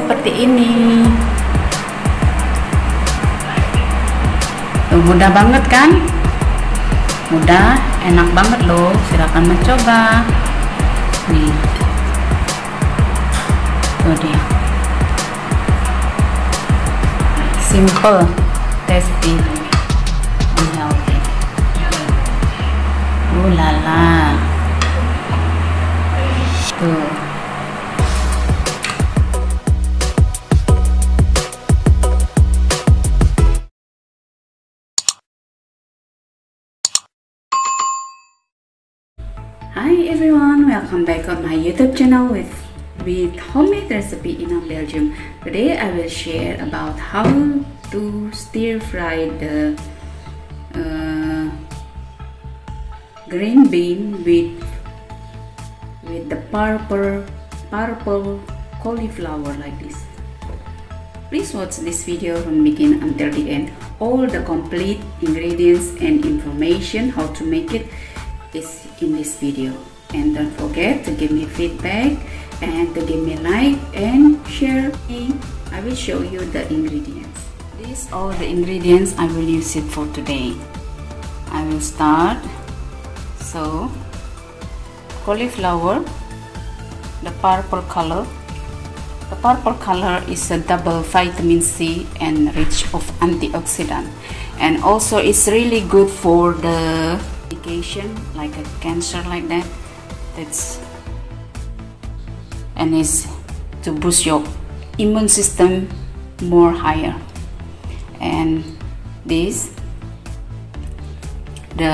seperti ini. Tuh, mudah banget kan? Mudah enak banget loh. Silahkan mencoba. Nih. Tuh dia. Simple tasty. And healthy uh lala tuh welcome back on my YouTube channel with with homemade recipe in Belgium. Today I will share about how to stir fry the uh, green bean with with the purple purple cauliflower like this. Please watch this video from begin until the end. All the complete ingredients and information how to make it is in this video and don't forget to give me feedback and to give me like and share me. I will show you the ingredients. These are the ingredients I will use it for today. I will start. So cauliflower the purple color. The purple color is a double vitamin C and rich of antioxidant. And also it's really good for the like a cancer like that and is to boost your immune system more higher and this the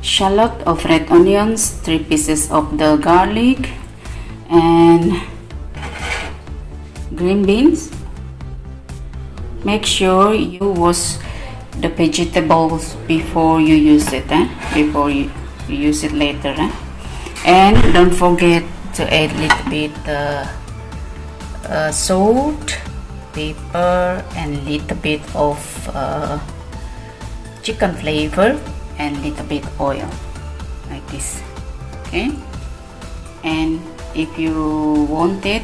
shallot of red onions three pieces of the garlic and green beans make sure you wash the vegetables before you use it eh? before you, you use it later eh? And don't forget to add a little bit uh, uh, salt pepper and little bit of uh, chicken flavor and little bit oil like this okay and if you want it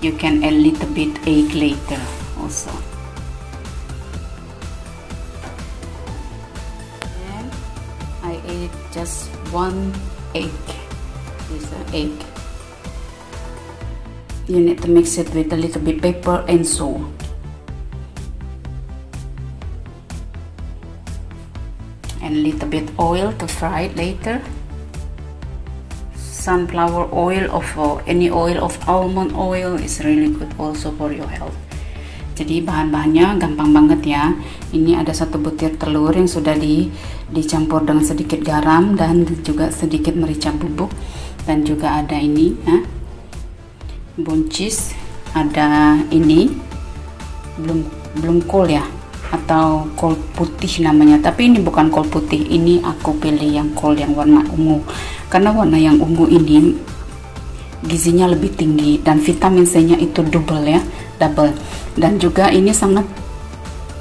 you can add little bit egg later also I ate just one egg. Is an egg. You need to mix it with a little bit pepper and salt. And a little bit oil to fry it later. Sunflower oil or any oil of almond oil is really good also for your health. jadi bahan-bahannya gampang banget ya ini ada satu butir telur yang sudah di, dicampur dengan sedikit garam dan juga sedikit merica bubuk dan juga ada ini ya, buncis ada ini belum belum kol ya atau kol putih namanya. Tapi ini bukan kol putih ini aku pilih yang kol yang warna ungu. Karena warna yang ungu ini gizinya lebih tinggi dan vitamin C nya itu double ya double. Dan juga ini sangat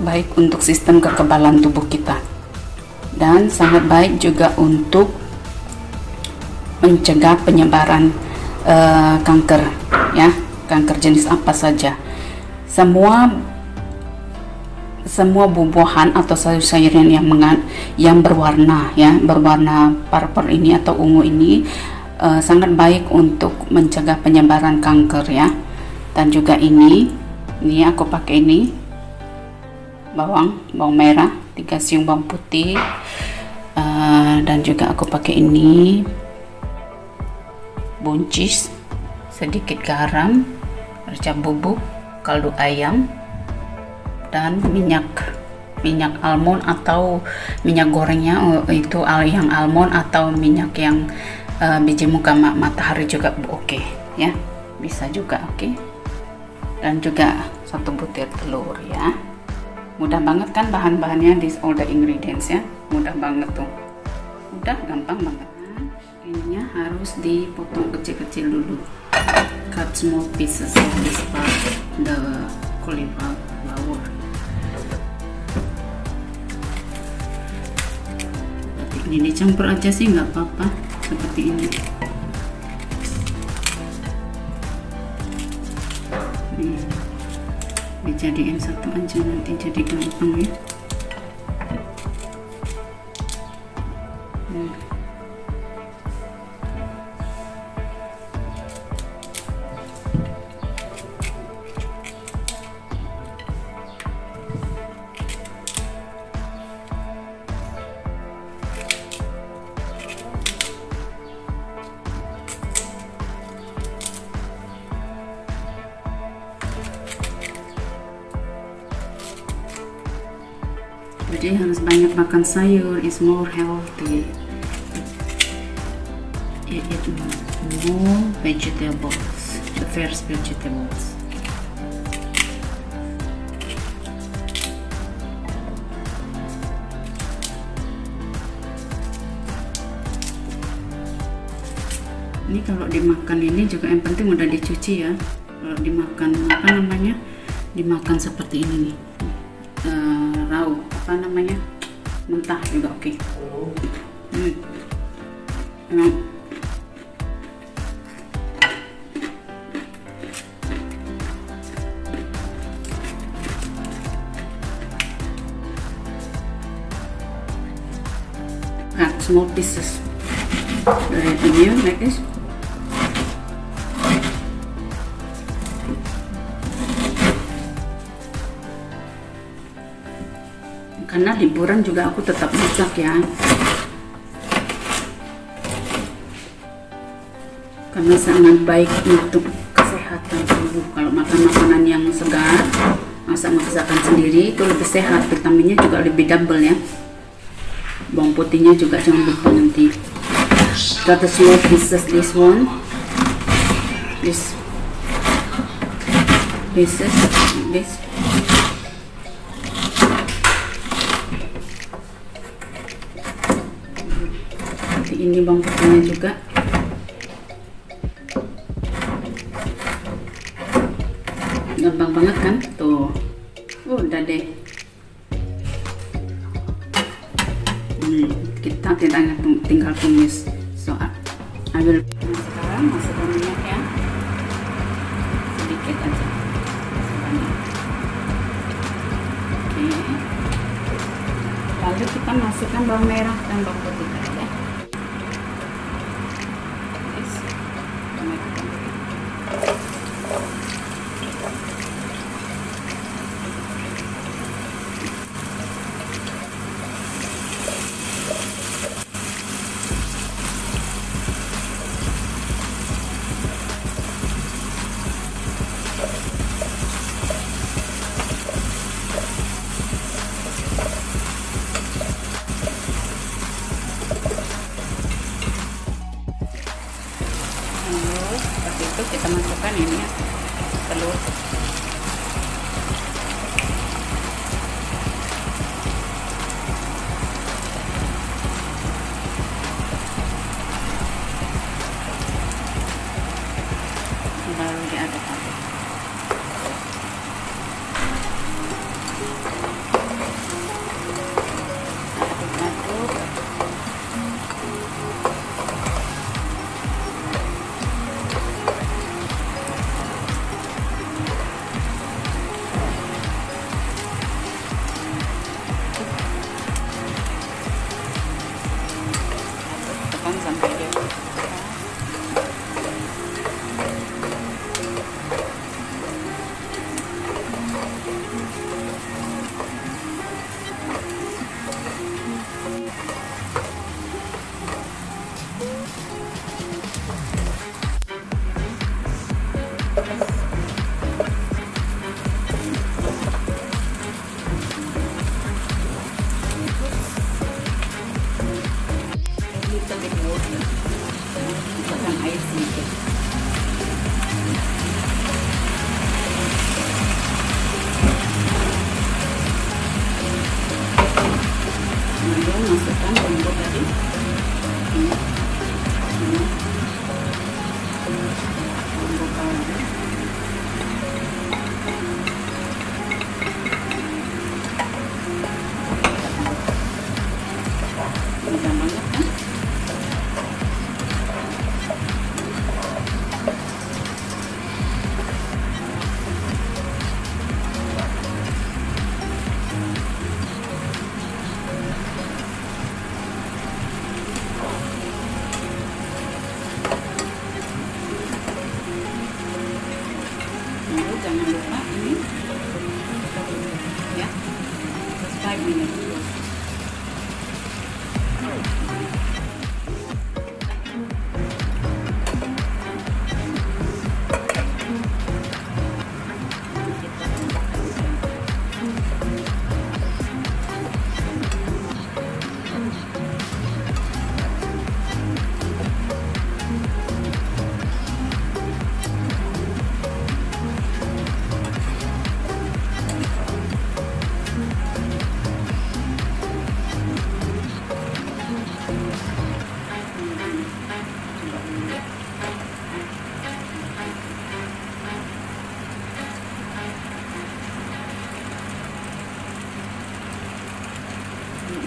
baik untuk sistem kekebalan tubuh kita. Dan sangat baik juga untuk mencegah penyebaran uh, kanker ya. Kanker jenis apa saja. Semua semua buah-buahan atau sayur-sayuran yang mengat, yang berwarna ya berwarna purple ini atau ungu ini uh, sangat baik untuk mencegah penyebaran kanker ya. Dan juga ini ini aku pakai ini bawang bawang merah tiga siung bawang putih uh, dan juga aku pakai ini buncis sedikit garam merica bubuk kaldu ayam dan minyak minyak almond atau minyak gorengnya oh, itu yang almond atau minyak yang uh, biji muka matahari juga oke okay, ya bisa juga oke. Okay dan juga satu butir telur ya. Mudah banget kan bahan-bahannya this all the ingredients ya. Mudah banget tuh. Mudah gampang banget ininya harus dipotong kecil-kecil dulu. Cut small pieces of this part the cauliflower ini dicampur aja sih nggak apa-apa. Seperti ini. Nih dijadiin satu aja nanti jadi gampang ya jadi harus banyak makan sayur is more healthy. Eat, eat more vegetables the first vegetables. Ini kalau dimakan ini juga yang penting udah dicuci ya. Kalau dimakan apa namanya? Dimakan seperti ini nih. Uh, apa namanya mentah juga oke okay. hmm. cut small pieces dari onion like this karena liburan juga aku tetap masak ya. Karena sangat baik untuk kesehatan tubuh. Kalau makan makanan yang segar masak masakan sendiri itu lebih sehat. Vitaminnya juga lebih double ya. Bawang putihnya juga jangan lupa nanti. Got the small pieces this one. This pieces this ini bawang putihnya juga. Gampang banget kan? Tuh. Oh, udah deh. Hmm, kita tidak tinggal tumis. So I will nah, sekarang masukkan minyak ya. Sedikit aja. Lalu kita masukkan bawang merah dan bawang putih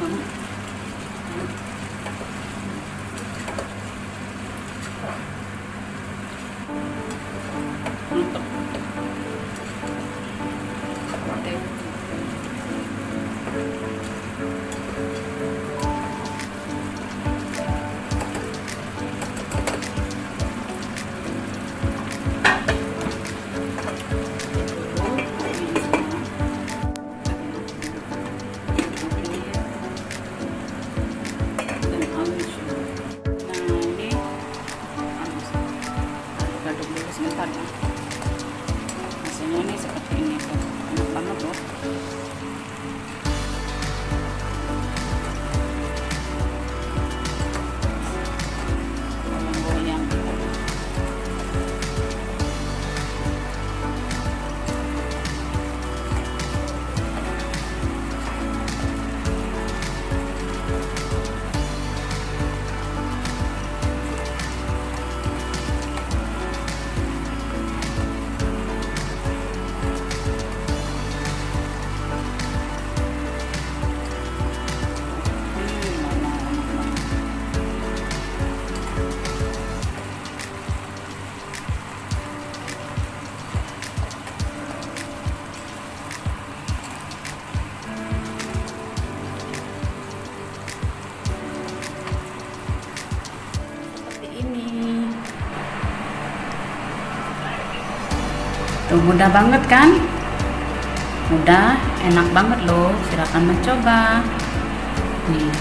Vamos. Mudah banget kan? Mudah enak banget loh. Silakan mencoba. Nih.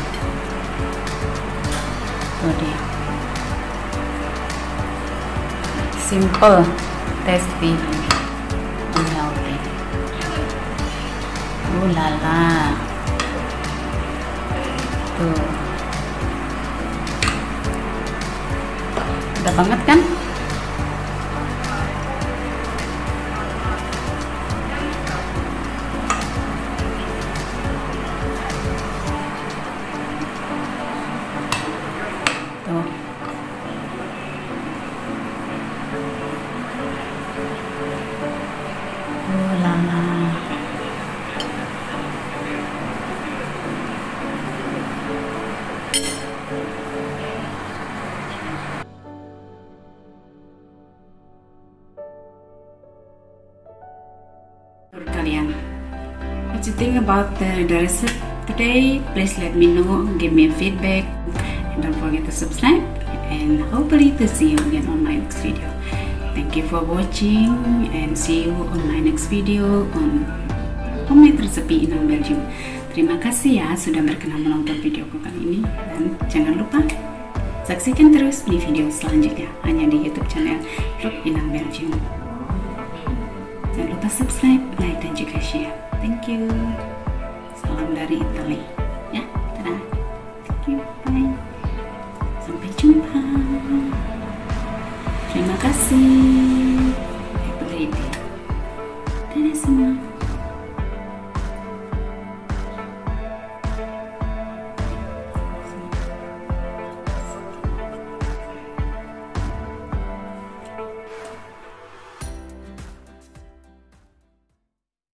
Tuh dia. Simple tasty healthy uh lala tuh. Udah banget kan Oh kalian, what you think about the, the recipe today? Please let me know. Give me feedback, don't forget to subscribe. And hopefully to see you again on my next video. Thank you for watching, and see you on my next video on homemade recipe Inang Belgium. Terima kasih ya sudah berkenan menonton videoku kali ini dan jangan lupa saksikan terus di video selanjutnya hanya di YouTube channel Vlog Inang Belgium. Jangan lupa subscribe, like, dan juga share. Thank you. Salam dari Italy. Ya, Bye.